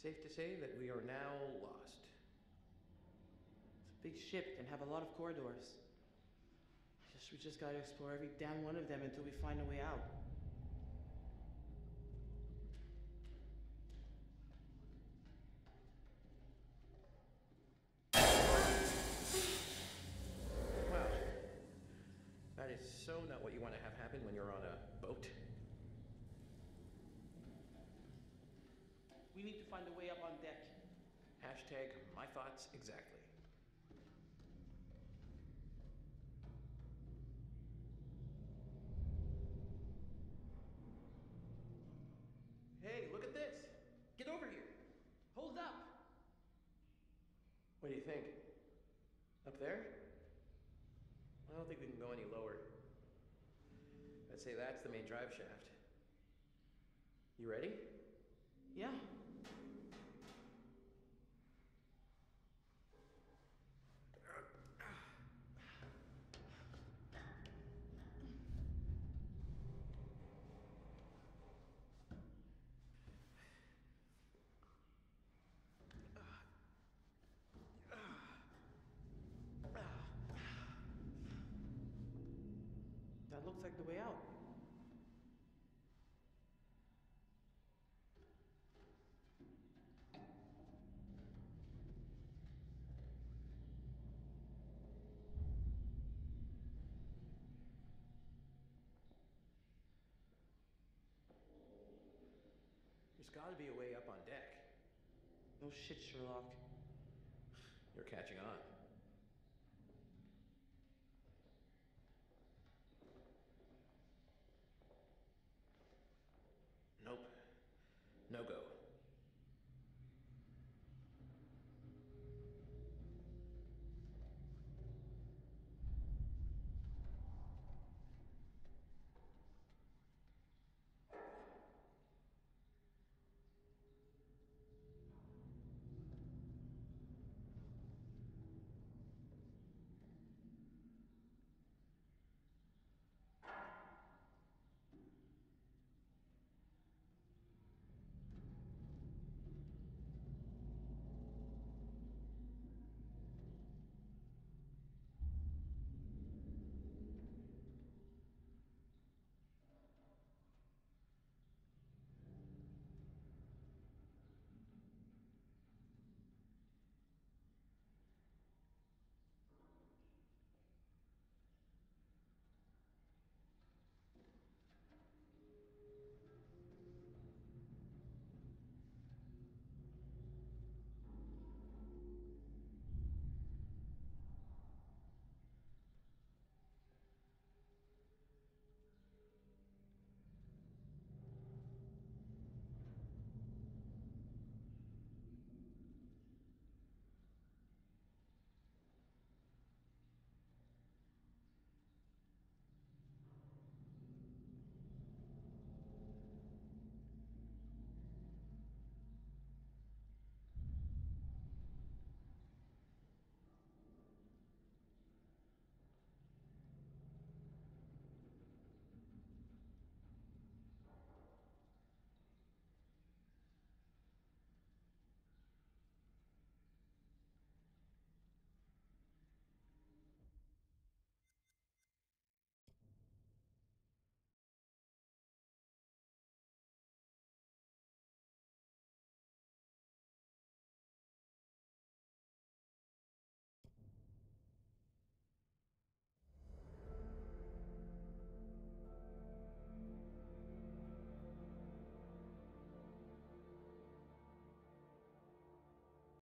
Safe to say that we are now lost. It's a big ship and have a lot of corridors. Just we just gotta explore every damn one of them until we find a way out. Wow. That is so not what you want to have happen when you're on a boat. We need to find a way up on deck. Hashtag my thoughts exactly. Hey, look at this! Get over here! Hold up! What do you think? Up there? I don't think we can go any lower. I'd say that's the main drive shaft. You ready? Yeah. The way out. There's gotta be a way up on deck. No shit, Sherlock. You're catching on. no go.